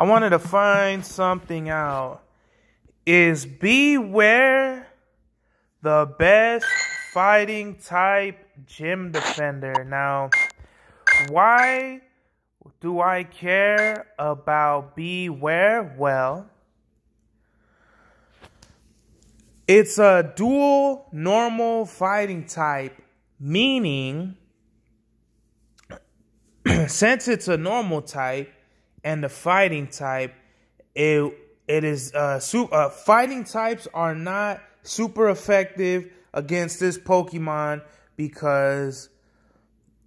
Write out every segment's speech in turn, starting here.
I wanted to find something out. Is Bewear the best fighting type gym defender? Now, why do I care about Bewear? Well, it's a dual normal fighting type, meaning since it's a normal type and the fighting type, it it is uh, su- uh fighting types are not super effective against this Pokemon because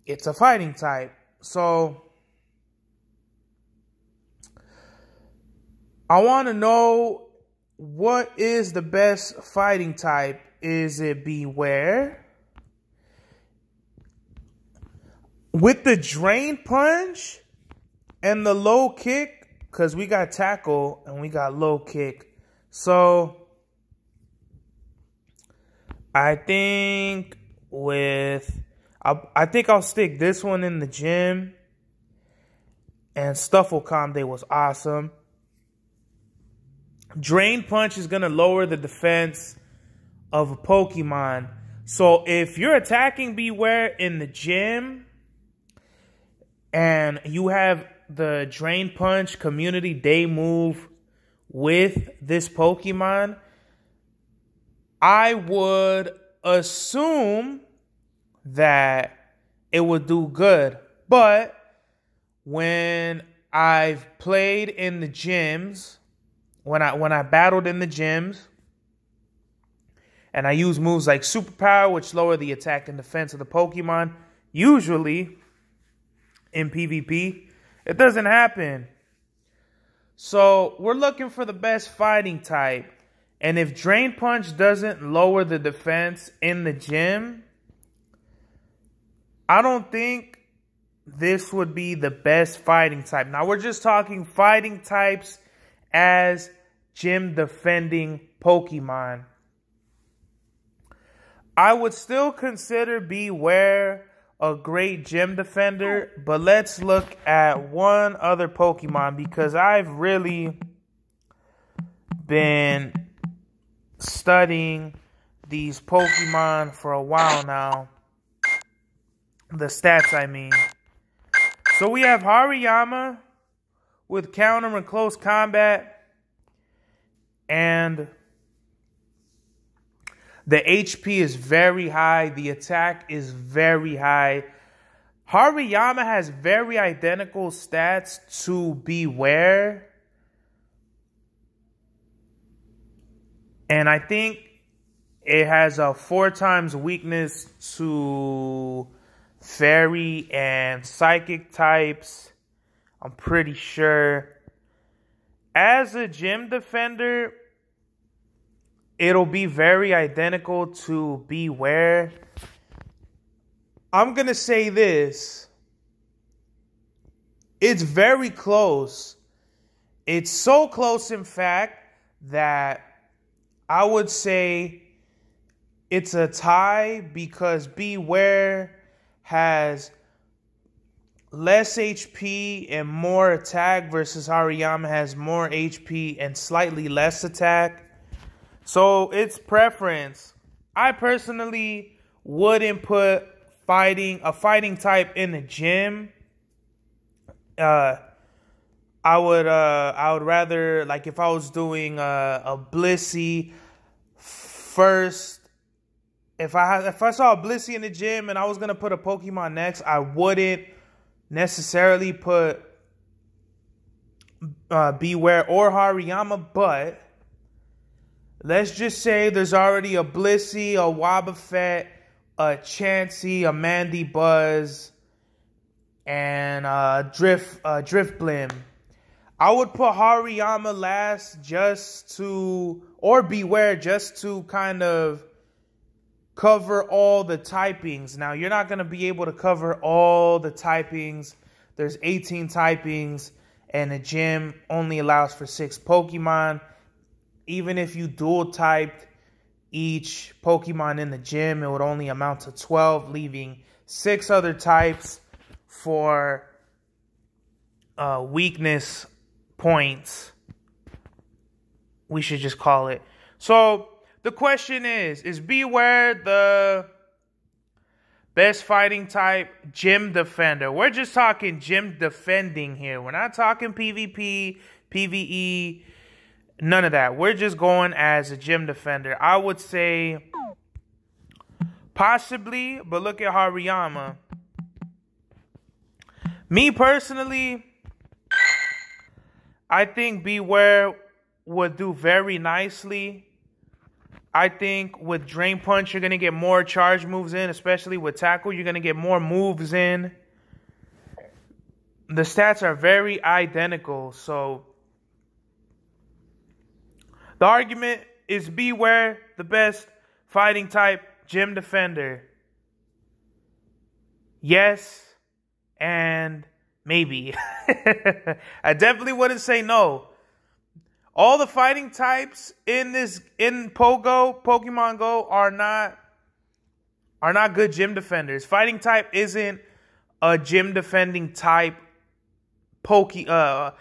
it's a fighting type. So I want to know what is the best fighting type? Is it Bewear? With the Drain Punch and the low kick, because we got tackle and we got low kick. So I think with I, I think I'll stick this one in the gym. And Stufful Comde was awesome. Drain Punch is going to lower the defense of a Pokemon. So if you're attacking Bewear in the gym and you have the Drain Punch Community Day move with this Pokemon, I would assume that it would do good. But when I've played in the gyms, when I when I battled in the gyms, and I use moves like Superpower, which lower the attack and defense of the Pokemon, usually in PvP, it doesn't happen. So we're looking for the best fighting type. And if Drain Punch doesn't lower the defense in the gym, I don't think this would be the best fighting type. Now, we're just talking fighting types as gym defending Pokemon. I would still consider Bewear a great gym defender, oh. but let's look at one other Pokemon because I've really been studying these Pokemon for a while now. The stats, I mean. So we have Hariyama with counter and close combat. And the HP is very high. The attack is very high. Hariyama has very identical stats to Bewear. And I think it has a four times weakness to fairy and psychic types. I'm pretty sure. As a gym defender, it'll be very identical to Bewear. I'm going to say this. It's very close. It's so close, in fact, that I would say it's a tie because Bewear has less HP and more attack versus Hariyama has more HP and slightly less attack. So it's preference. I personally wouldn't put fighting a fighting type in the gym. Uh I would uh I would rather like if I was doing a, a Blissey first if I if I saw a Blissey in the gym and I was gonna put a Pokemon next, I wouldn't necessarily put uh, Bewear or Hariyama, but let's just say there's already a Blissey, a Wobbuffet, a Chansey, a Mandibuzz, and uh, Drift uh, Drifblim. I would put Hariyama last just to, or Bewear just to kind of cover all the typings. Now, you're not going to be able to cover all the typings. There's 18 typings, and the gym only allows for six Pokemon. Even if you dual typed each Pokemon in the gym, it would only amount to 12, leaving six other types for uh, weakness points. We should just call it. So the question is Is Bewear the best fighting type gym defender? We're just talking gym defending here. We're not talking PvP, PvE, none of that. We're just going as a gym defender. I would say possibly, but look at Hariyama. Me personally, I think Bewear would do very nicely. I think with Drain Punch, you're going to get more charge moves in, especially with Tackle. You're going to get more moves in. The stats are very identical. So the argument is Bewear the best fighting type gym defender. Yes and maybe. I definitely wouldn't say no. All the fighting types in this in Pogo, Pokemon Go are not are not good gym defenders. Fighting type isn't a gym defending type Poke uh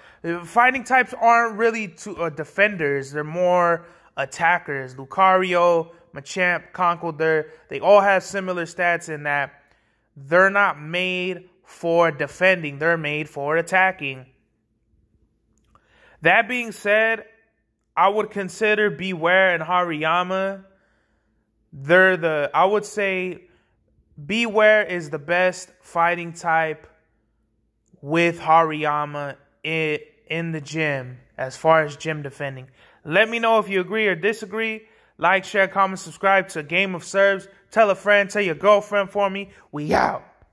fighting types aren't really to uh, defenders. They're more attackers. Lucario, Machamp, Conkeldurr, they all have similar stats in that they're not made for defending, they're made for attacking. That being said, I would consider Bewear and Hariyama. They're the I would say Bewear is the best fighting type with Hariyama in, in the gym as far as gym defending. Let me know if you agree or disagree. Like, share, comment, subscribe to Game of Serbs. Tell a friend, tell your girlfriend for me. We out.